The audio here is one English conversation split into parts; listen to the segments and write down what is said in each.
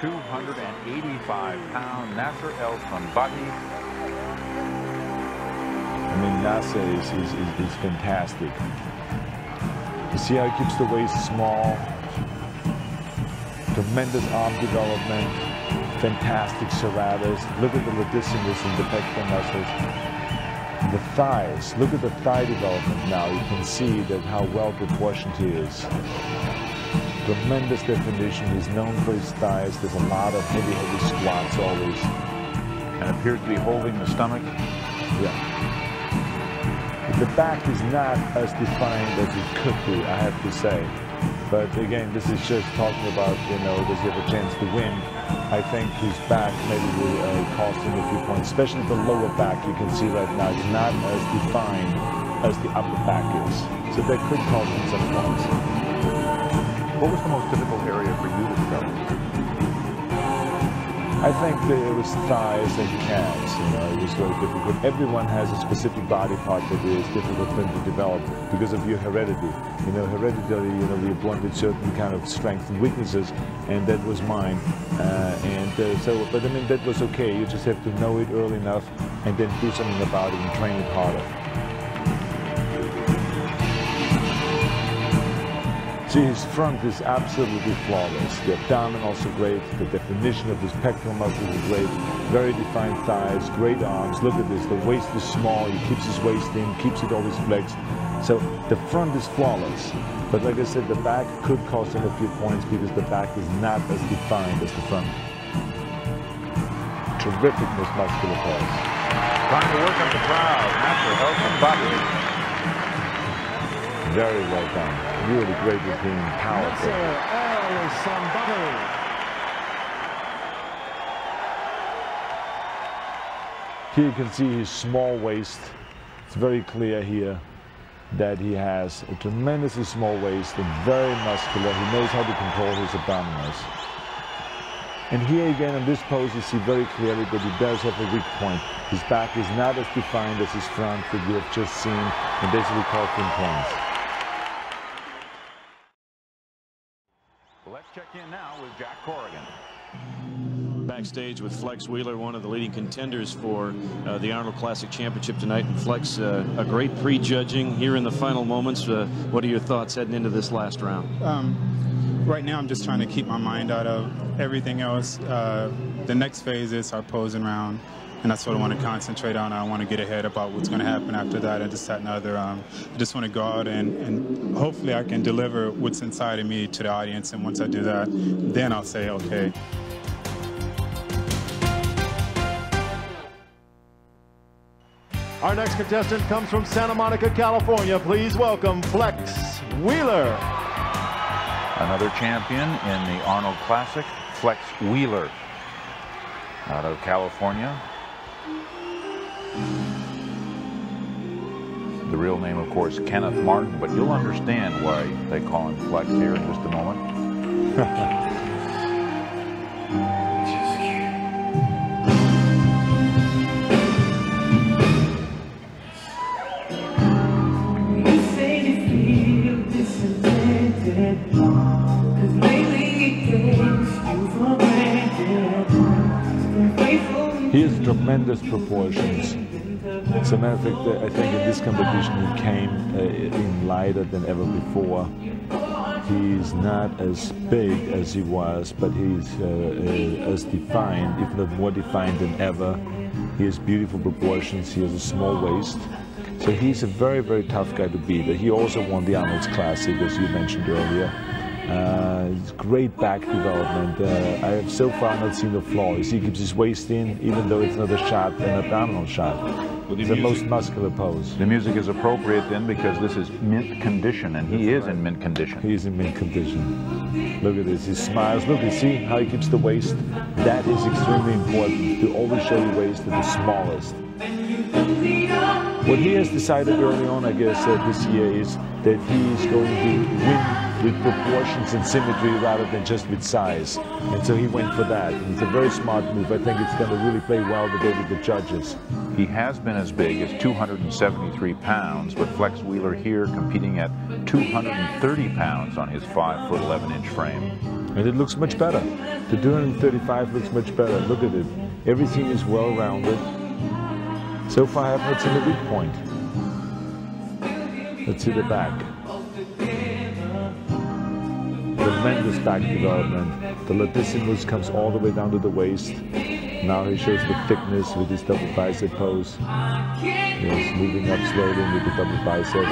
285-pound Nasser El Sonbaty. I mean, Nasser is, is, is, is fantastic. You see how he keeps the waist small, tremendous arm development, fantastic serratus. Look at the latissimus and the pectoral muscles. The thighs, look at the thigh development now. You can see that how well proportioned he is. Tremendous definition. He's known for his thighs. There's a lot of heavy, heavy squats always. And appears to be holding the stomach. Yeah. The back is not as defined as it could be, I have to say. But again, this is just talking about, you know, does he have a chance to win? I think his back maybe will uh, cost him a few points, especially the lower back you can see right now is not as defined as the upper back is. So that could cost him some points. What was the most difficult area for you to develop? I think it was thighs and calves, you know, it was very difficult. Everyone has a specific body part that is difficult for them to develop because of your heredity. You know, hereditary, you know, we're born with certain kind of strengths and weaknesses, and that was mine. Uh, and uh, so, but I mean, that was okay. You just have to know it early enough and then do something about it and train it harder. His front is absolutely flawless. The abdominals are great. The definition of his pectoral muscles is great. Very defined thighs, great arms. Look at this. The waist is small. He keeps his waist in, keeps it always flexed. So the front is flawless. But like I said, the back could cost him a few points because the back is not as defined as the front. Terrific muscular pose. Trying to work up the crowd. Nasser El Sonbaty. Very well done really great routine, powerful. Here you can see his small waist. It's very clear here that he has a tremendously small waist and very muscular. He knows how to control his abdominals. And here again in this pose you see very clearly that he does have a weak point. His back is not as defined as his front that you have just seen and basically caught in points. Check in now with Jack Corrigan. Backstage with Flex Wheeler, one of the leading contenders for uh, the Arnold Classic Championship tonight. And Flex, uh, a great pre-judging here in the final moments. Uh, what are your thoughts heading into this last round? Um, right now, I'm just trying to keep my mind out of everything else. Uh, the next phase is our posing round and that's what I want to concentrate on. I want to get ahead about what's going to happen after that and just that and other. Um, I just want to go out and, and hopefully I can deliver what's inside of me to the audience. And once I do that, then I'll say, okay. Our next contestant comes from Santa Monica, California. Please welcome Flex Wheeler. Another champion in the Arnold Classic, Flex Wheeler out of California. The real name, of course, Kenneth Martin, but you'll understand why they call him Flex here in just a moment. He has tremendous proportions. As a matter of fact, I think in this competition he came uh, in lighter than ever before. He's not as big as he was, but he's uh, uh, as defined, if not more defined than ever. He has beautiful proportions. He has a small waist. So he's a very, very tough guy to beat. He also won the Arnold's Classic, as you mentioned earlier. Uh, great back development. Uh, I have so far not seen a flaw. he keeps his waist in, even though it's not a shot, an abdominal shot. Well, the it's the most muscular pose. The music is appropriate then because this is mint condition, and he That's is right. in mint condition. He is in mint condition. Look at this. He smiles. Look, you see how he keeps the waist? That is extremely important, to always show your waist at the smallest. What he has decided early on, I guess, uh, this year is that he's going to win with proportions and symmetry rather than just with size. And so he went for that. And it's a very smart move. I think it's going to really play well today with the judges. He has been as big as 273 pounds, but Flex Wheeler here competing at 230 pounds on his 5 foot 11 inch frame. And it looks much better. The 235 looks much better. Look at it. Everything is well rounded. So far I have not seen a weak point. Let's see the back. Tremendous back development. The latissimus comes all the way down to the waist. Now he shows the thickness with his double bicep pose. He's moving up slowly with the double bicep.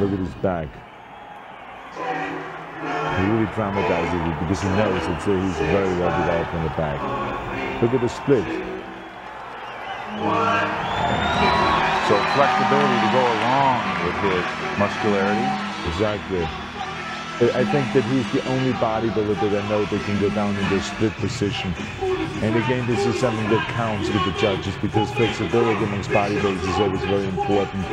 Look at his back. He really dramatizes it because he knows it's, he's very well developed in the back. Look at the split. So flexibility to go along with his muscularity. Exactly. I think that he's the only bodybuilder that I know that can go down in the split position. And again, this is something that counts with the judges because flexibility amongst bodybuilders is always very important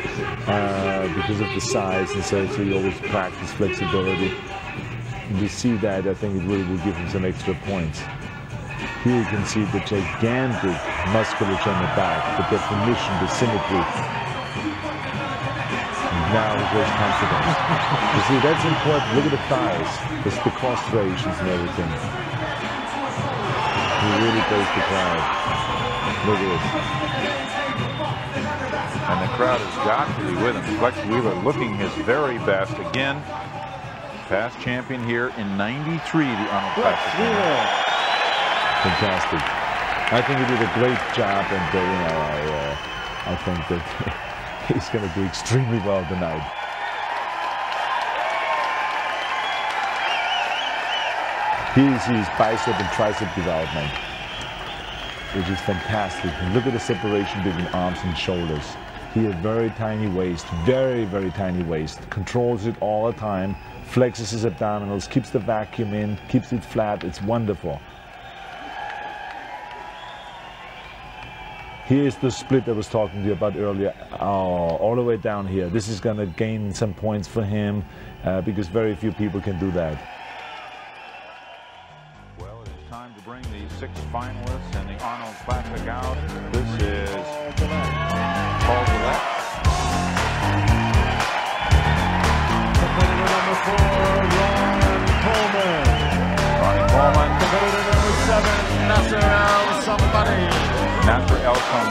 uh, because of the size and so, so you always practice flexibility. And to see that, I think it really will give him some extra points. Here you can see the gigantic musculature on the back, the definition, the symmetry. Now he shows confidence. you see, that's important. Look at the thighs, There's the cross striations and everything. He really plays the crowd. Look at this. And the crowd has got to be with him. Flex Wheeler looking his very best. Again, past champion here in 93, the Arnold Classic. Fantastic. I think he did a great job, and uh, you know, I, uh, I think that he's going to do extremely well tonight. Here see his bicep and tricep development, which is fantastic. And look at the separation between arms and shoulders. He has very tiny waist, very, very tiny waist. Controls it all the time, flexes his abdominals, keeps the vacuum in, keeps it flat. It's wonderful. Here's the split I was talking to you about earlier, oh, all the way down here. This is going to gain some points for him uh, because very few people can do that. Well, it is time to bring the six finalists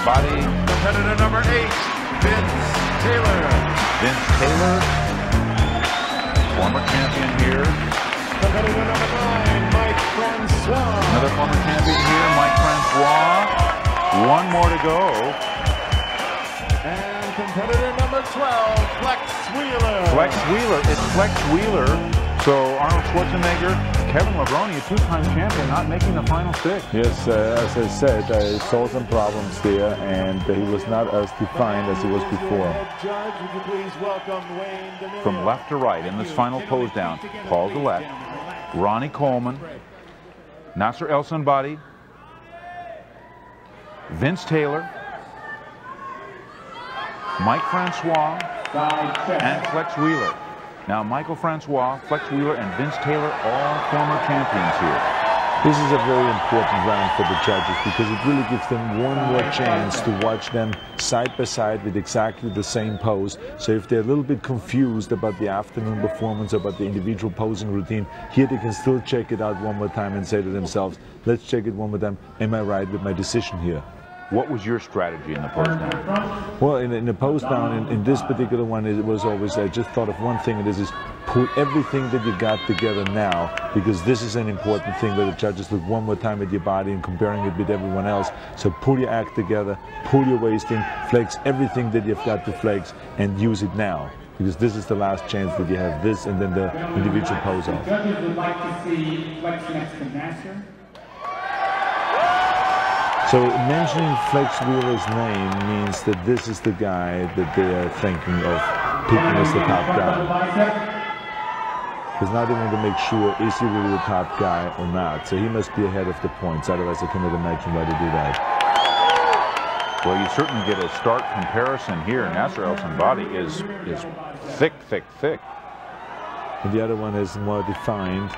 Somebody, Competitor number eight, Vince Taylor. Vince Taylor, former champion here. Competitor number nine, Mike Francois. Another former champion here, Mike Francois. One more to go. And competitor number 12, Flex Wheeler. Flex Wheeler. It's Flex Wheeler. So Arnold Schwarzenegger, Kevin Levrone, a two-time champion, not making the final six. Yes, uh, as I said, I saw some problems there, and he was not as defined as he was before. Judge, would you please welcome Wayne From left to right in this final pose down, Paul Dillett, Ronnie Coleman, Nasser El Sonbaty, Vince Taylor, Mike Francois, and Flex Wheeler. Now, Michael Francois, Flex Wheeler, and Vince Taylor, all former champions here. This is a very important round for the judges because it really gives them one more chance to watch them side by side with exactly the same pose. So if they're a little bit confused about the afternoon performance, about the individual posing routine, here they can still check it out one more time and say to themselves, let's check it one more time. Am I right with my decision here? What was your strategy in the pose down? Well, in, in the pose down, in, in, this particular one, it was always, I just thought of one thing, and this is put everything that you got together now, because this is an important thing where the judges look one more time at your body and comparing it with everyone else. So pull your act together, pull your waist in, flex everything that you've got to flex, and use it now. Because this is the last chance that you have this and then the individual pose off. Judges would like to see Flex next to Nasser. So mentioning Flex Wheeler's name means that this is the guy that they are thinking of picking as the top guy. Because now they want to make sure is he really the top guy or not. So he must be ahead of the points. Otherwise, I cannot imagine why they do that. Well, you certainly get a stark comparison here. Nasser El Sonbaty is is thick, thick, thick. And the other one is more defined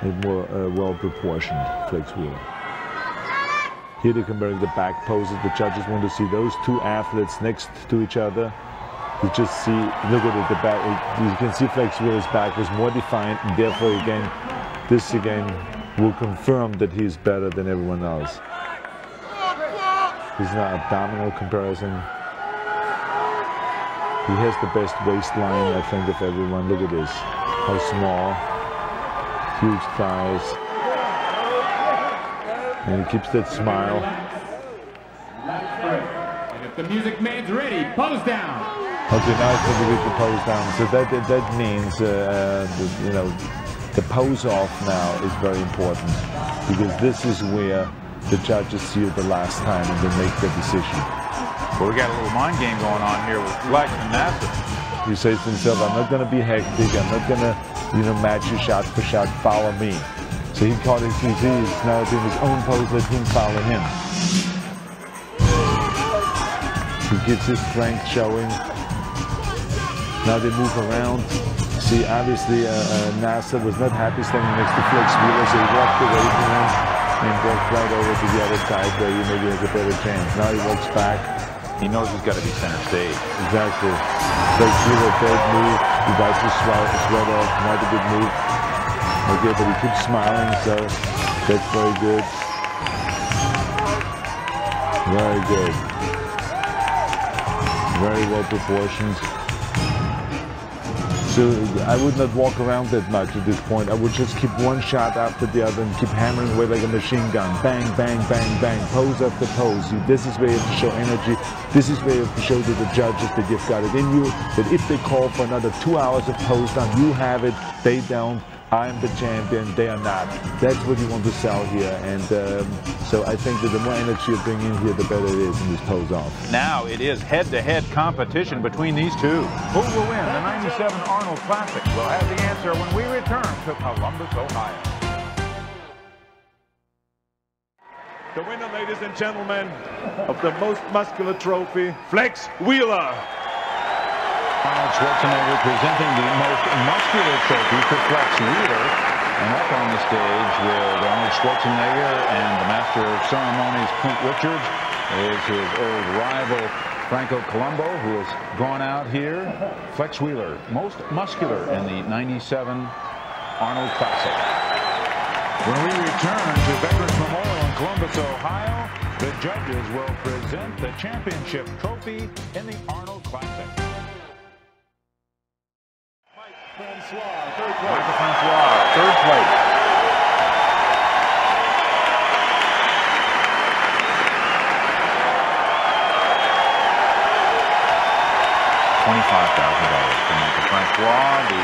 and more uh, well proportioned, Flex Wheeler. Compare the back poses. The judges want to see those two athletes next to each other. You just see, look at it, the back, you can see Flex Wheeler's back was more defined, and therefore again, this again will confirm that he's better than everyone else. This is an abdominal comparison. He has the best waistline, I think, of everyone. Look at this. How small. Huge thighs. And he keeps that smile. And if the music man's ready, pose down. Okay, now it's going to get the pose down. So that that, that means, uh, uh, you know, the pose off now is very important because this is where the judges see it the last time and they make their decision. Well, we got a little mind game going on here with Flex and Nasser. He says to himself, I'm not going to be hectic. I'm not going to, you know, match you shot for shot. Follow me. So he caught his he's now doing his own pose, let him follow him. He gets his strength showing. Now they move around. See, obviously, uh, uh, Nasser was not happy standing next to Flex Wheeler, so he walked away from him and walked right over to the other side where he maybe has a better chance. Now he walks back. He knows he's got to be center stage. Exactly. Flex Wheeler, third move. He wipes his sweat, sweat off. Not a good move. Okay, but he keeps smiling, so that's very good. Very good. Very well proportioned. So I would not walk around that much at this point. I would just keep one shot after the other and keep hammering away like a machine gun. Bang, bang, bang, bang. Pose after pose. You, this is where you have to show energy. This is where you have to show to the judges that you've got it in you. That if they call for another two hours of pose down, you have it. They don't. I'm the champion, they are not. That's what you want to sell here. And um, so I think that the more energy you bring in here, the better it is in this pose off. Now it is head-to-head competition between these two. Who will win the 97 Arnold Classic? We'll have the answer when we return to Columbus, Ohio. The winner, ladies and gentlemen, of the most muscular trophy, Flex Wheeler. Arnold Schwarzenegger presenting the most muscular trophy for Flex Wheeler. And up on the stage with Arnold Schwarzenegger and the master of ceremonies, Clint Richards, is his old rival, Franco Columbu, who has gone out here. Flex Wheeler, most muscular in the 97 Arnold Classic. When we return to Veterans Memorial in Columbus, Ohio, the judges will present the championship trophy in the Arnold Classic. Francois, third place. Michael Francois, third place. Twenty-five thousand dollars for Michael Francois, the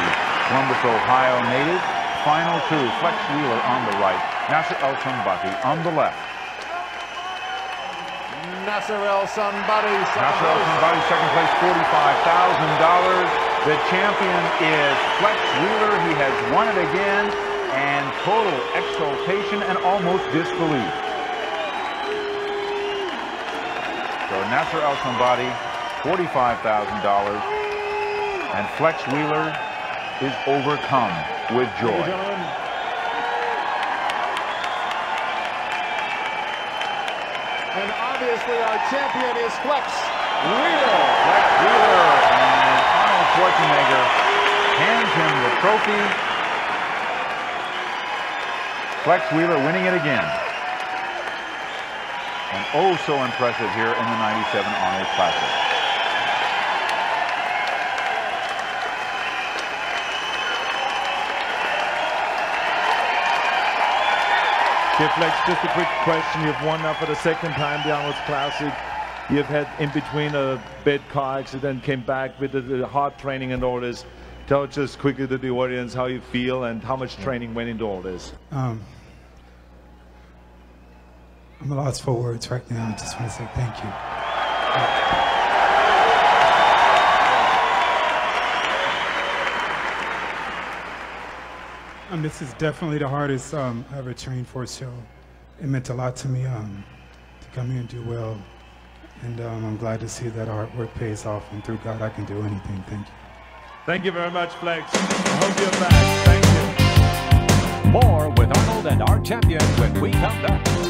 Columbus, Ohio native. Final two, Flex Wheeler on the right, Nasser El Sonbaty on the left. Nasser El Sonbaty. Nasser El second place, forty-five thousand dollars. The champion is Flex Wheeler. He has won it again, and total exultation and almost disbelief. So Nasser El Sonbaty, $45,000, and Flex Wheeler is overcome with joy. And obviously our champion is Flex Wheeler. Flex Wheeler Schwarzenegger hands him the trophy. Flex Wheeler winning it again. And oh so impressive here in the 97 Arnold Classic. Okay, Flex, just a quick question. You've won now for the second time the Arnold's Classic. You've had in between a bad car accident, came back with the, the hard training and all this. Tell just quickly to the audience how you feel and how much training went into all this. Um, I'm lost for words right now. I just want to say thank you. Um, this is definitely the hardest um, I ever trained for, so it meant a lot to me um, to come here and do well. And um, I'm glad to see that hard work pays off, and through God, I can do anything. Thank you. Thank you very much, Flex. I hope you're back. Thank you. More with Arnold and our champion when we come back.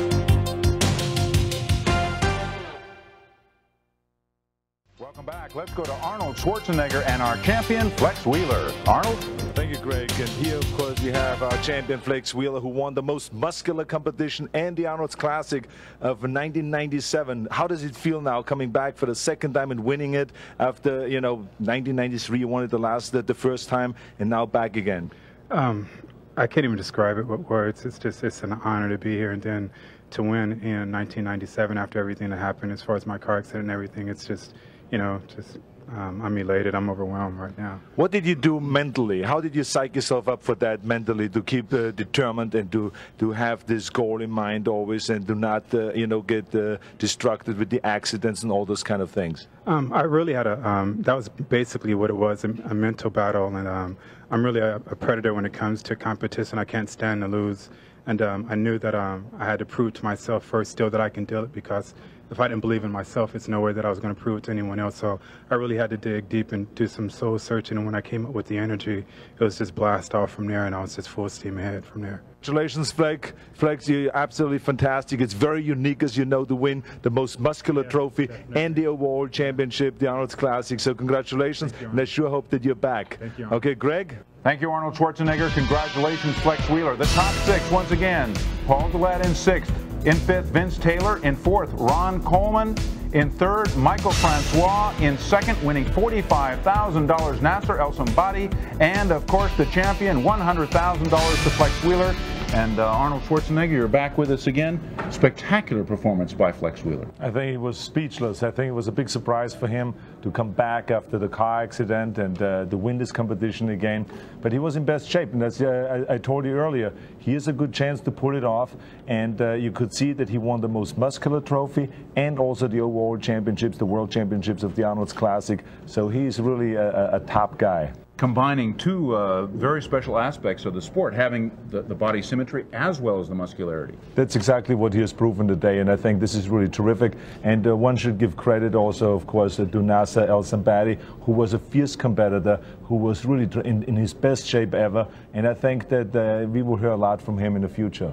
Welcome back. Let's go to Arnold Schwarzenegger and our champion, Flex Wheeler. Arnold? Thank you, Greg. And here, of course, we have our champion, Flex Wheeler, who won the most muscular competition and the Arnold's Classic of 1997. How does it feel now coming back for the second time and winning it after, you know, 1993, you won it the last, the, the first time, and now back again? Um, I can't even describe it with words. It's just, it's an honor to be here. And then to win in 1997 after everything that happened as far as my car accident and everything, it's just, you know, just um, I'm elated. I'm overwhelmed right now. What did you do mentally? How did you psych yourself up for that mentally to keep uh, determined and to to have this goal in mind always and do not uh, you know get uh, distracted with the accidents and all those kind of things? Um, I really had a um, that was basically what it was a, a mental battle, and um, I'm really a, a, predator when it comes to competition. I can't stand to lose, and um, I knew that um, I had to prove to myself first still that I can do it because if I didn't believe in myself, it's no way that I was going to prove it to anyone else. So I really had to dig deep and do some soul searching. And when I came up with the energy, it was just blast off from there, and I was just full steam ahead from there. Congratulations, Flex. Flex, you're absolutely fantastic. It's very unique, as you know, to win the most muscular yeah, trophy definitely. and the overall championship, the Arnold's Classic. So congratulations, you, and I sure hope that you're back. Thank you. Okay, Greg? Thank you, Arnold Schwarzenegger. Congratulations, Flex Wheeler. The top six, once again, Paul Dillett in sixth. In fifth, Vince Taylor. In fourth, Ron Coleman. In third, Michael Francois. In second, winning $45,000, Nasser El Sonbaty. And, of course, the champion, $100,000 to Flex Wheeler. And uh, Arnold Schwarzenegger, you're back with us again. Spectacular performance by Flex Wheeler. I think he was speechless. I think it was a big surprise for him to come back after the car accident and uh, to win this competition again. But he was in best shape, and as uh, I, I, told you earlier, he has a good chance to pull it off. And uh, you could see that he won the most muscular trophy and also the overall championships, the world championships of the Arnold's Classic. So he's really a, a top guy combining two uh, very special aspects of the sport, having the, the, body symmetry as well as the muscularity. That's exactly what he has proven today, and I think this is really terrific. And uh, one should give credit also, of course, uh, to Nasser El Sonbaty, who was a fierce competitor, who was really in, in his best shape ever. And I think that uh, we will hear a lot from him in the future.